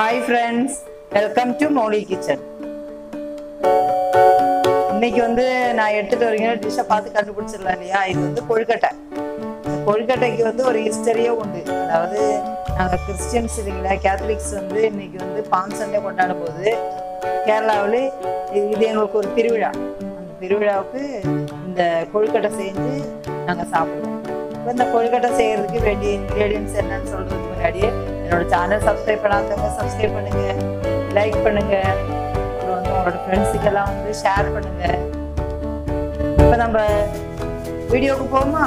Hi friends welcome to Mouli kitchen இன்னைக்கு வந்து நான் எடுத்துட்டு வரீங்க டிஷ்ஷை பார்த்து கண்டுபிடிச்சிடலாம் இல்லையா? இது வந்து கொழுக்கட்டை. கொழுக்கட்டைக்கு வந்து ஒரு ஹிஸ்டரியே உண்டு. அதாவது நாங்கள் கிறிஸ்டியன்ஸ் இல்லைங்களா? கேத்தலிக்ஸ் வந்து இன்னைக்கு வந்து பான் சண்டே கொண்டாட போது கேரளாவில் இது எங்களுக்கு ஒரு திருவிழா. அந்த திருவிழாவுக்கு இந்த கொழுக்கட்டை செஞ்சு நாங்கள் சாப்பிடுவோம். இப்போ இந்த கொழுக்கட்டை செய்கிறதுக்கு வேண்டிய இன்க்ரீடியன்ஸ் என்னன்னு சொல்கிறதுக்கு முன்னாடியே என்னோட சேனல் சப்ஸ்கிரைப் பண்ணாதவங்க சப்ஸ்கிரைப் பண்ணுங்க. லைக் பண்ணுங்க. அப்புறம் வந்து உங்களோட ஃப்ரெண்ட்ஸுக்கெல்லாம் வந்து ஷேர் பண்ணுங்க. இப்போ நம்ம வீடியோவுக்கு போமா?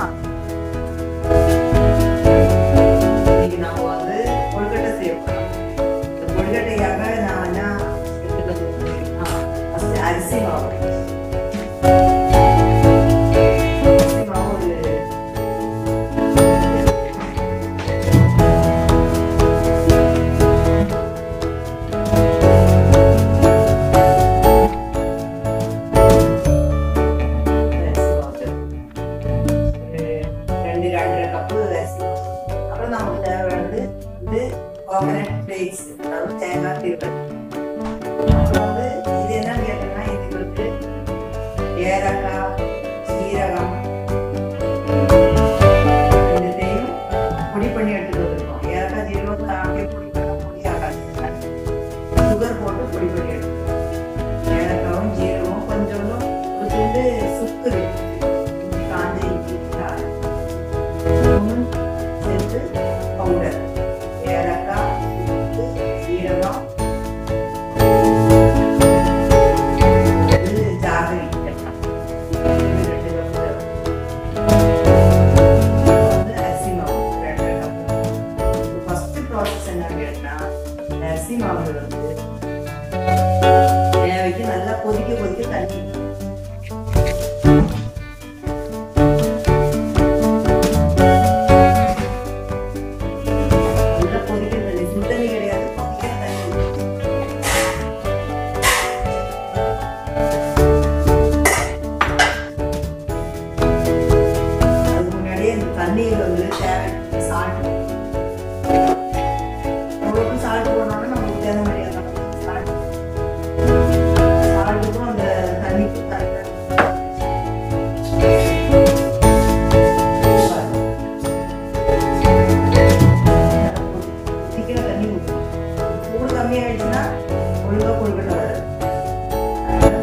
கொள்கின்றவர்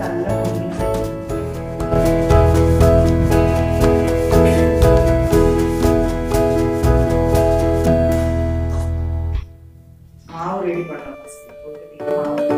நல்ல மாவு ரெடி பண்ணுறோம் மாவு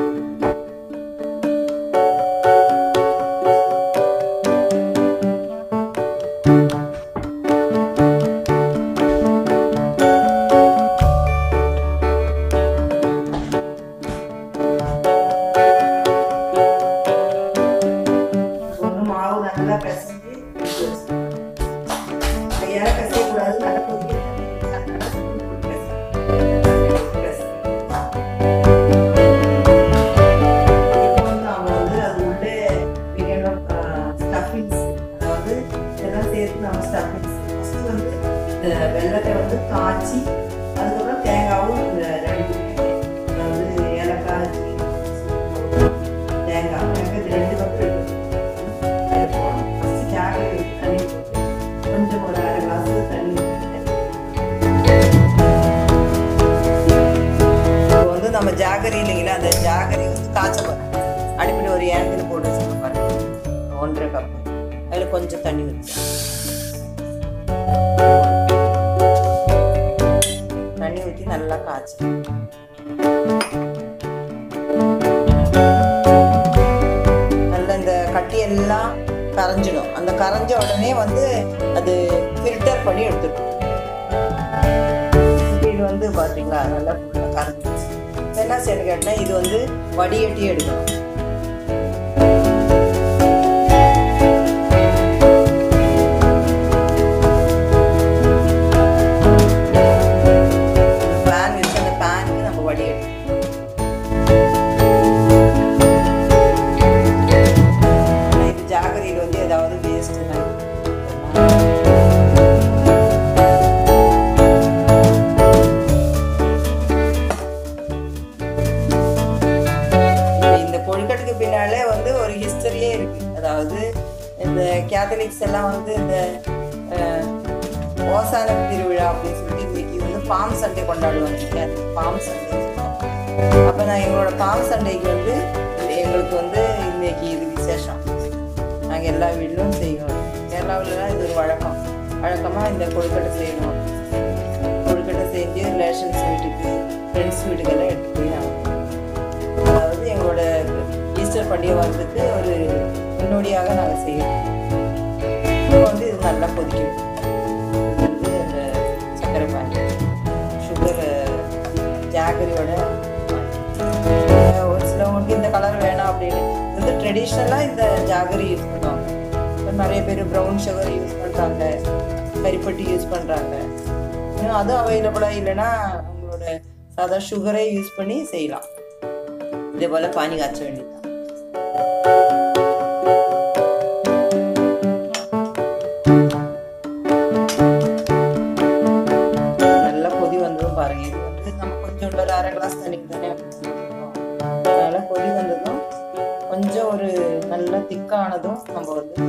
நல்ல இந்த கட்டியெல்லாம் கரைஞ்சிடும். அந்த கரைஞ்ச உடனே வந்து அது ஃபில்டர் பண்ணி எடுத்துடும் இது வந்து பார்த்தீங்களா நல்லா கரைஞ்சிடும். என்ன செய்யணும் கேட்டால் இது வந்து வடிகட்டி எடுக்கணும். ஃபார்ம் பாம் சண்டே கொண்டாடுவாங்க. Palm Sunday. அப்போ நான் எங்களோட பாம் சண்டைக்கு வந்து எங்களுக்கு வந்து இன்னைக்கு இது விசேஷம். நாங்கள் எல்லா வீட்டிலும் செய்வோம். கேரளாவில்லாம் இது ஒரு வழக்கம். வழக்கமாக இந்த கொழுக்கட்டை செய்யணும். கொழுக்கட்டை செஞ்சு ரிலேஷன்ஸ் வீட்டுக்கு ஃப்ரெண்ட்ஸ் வீட்டுக்கெல்லாம் எடுத்து போய் நாங்கள் அதாவது எங்களோட ஈஸ்டர் பண்டிகை வர்றதுக்கு ஒரு முன்னோடியாக நாங்கள் செய்வோம். இப்போ வந்து இது நல்லா கொதிக்கும் வந்து ஜாகரியோட ஒரு சிலவங்களுக்கு இந்த கலர் வேணாம் அப்படின்னு. வந்து ட்ரெடிஷ்னலாக இந்த ஜாகரி யூஸ் பண்ணுவாங்க. நிறைய பேர் ப்ரௌன் சுகர் யூஸ் பண்ணுறாங்க கறிப்பட்டி யூஸ் பண்ணுறாங்க இன்னும் அதுவும் அவைலபிளாக இல்லைன்னா அவங்களோட சாதா சுகரே யூஸ் பண்ணி செய்யலாம். இதே போல் பானி காய்ச்ச வேண்டியதுதான். ஒரு நல்ல திக்கானதும் நம்ம வந்து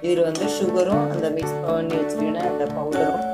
இதில் வந்து சுகரும் அந்த மிக்ஸ் பண்ணி வச்சுருக்கேன் அந்த பவுடரும்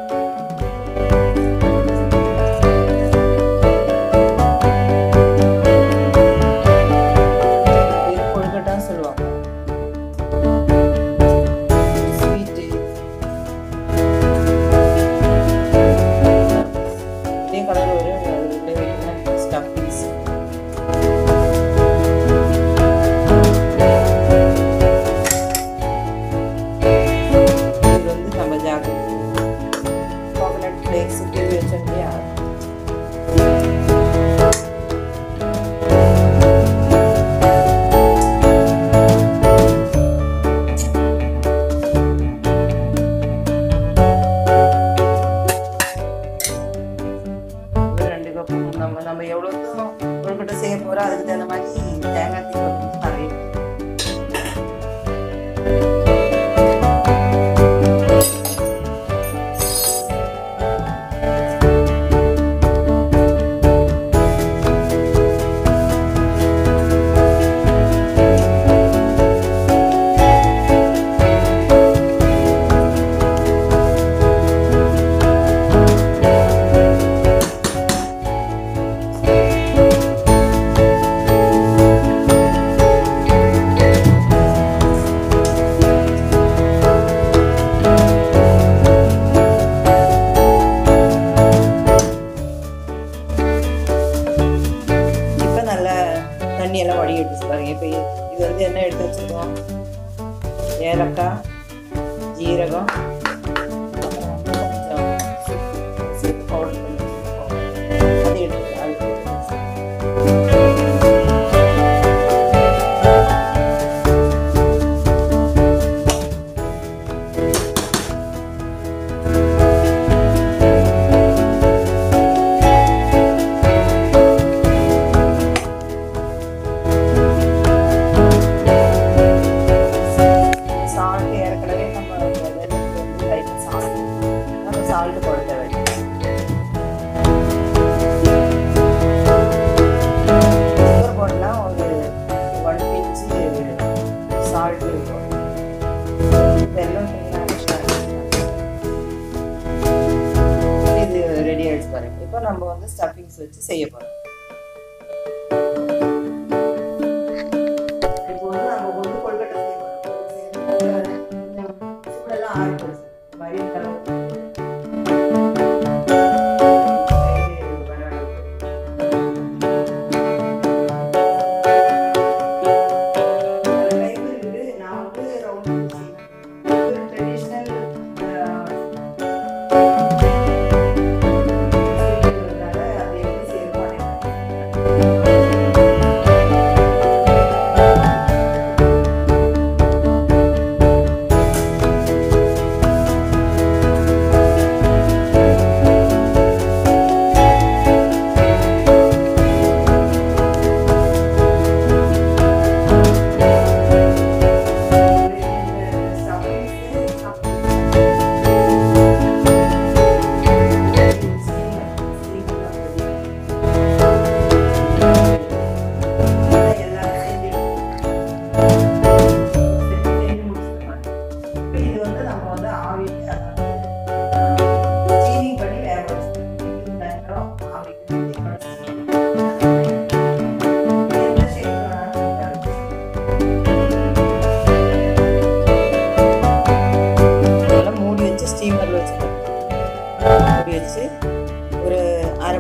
தண்ணி எல்லாம் எடுத்து பாருங்க. இப்போ இது வந்து என்ன எடுத்து வச்சுருக்கோம்? ஏலக்காய் ஜீரகம் செய்ய போறோம்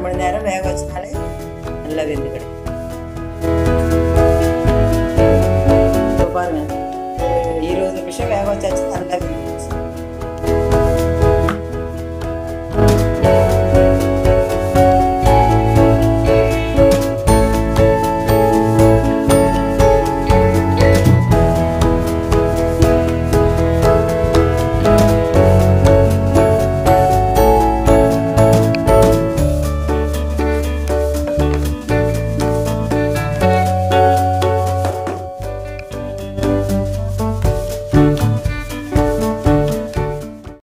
ಎರಡು ಮಣಿ ನೇರ ಬೇಗ വെച്ച് നാളെ நல்லா வெந்து கிடக்கும் இப்போ பாருங்கள் இருபது நிமிஷம் வேக வச்சாச்சு நல்லா வெந்து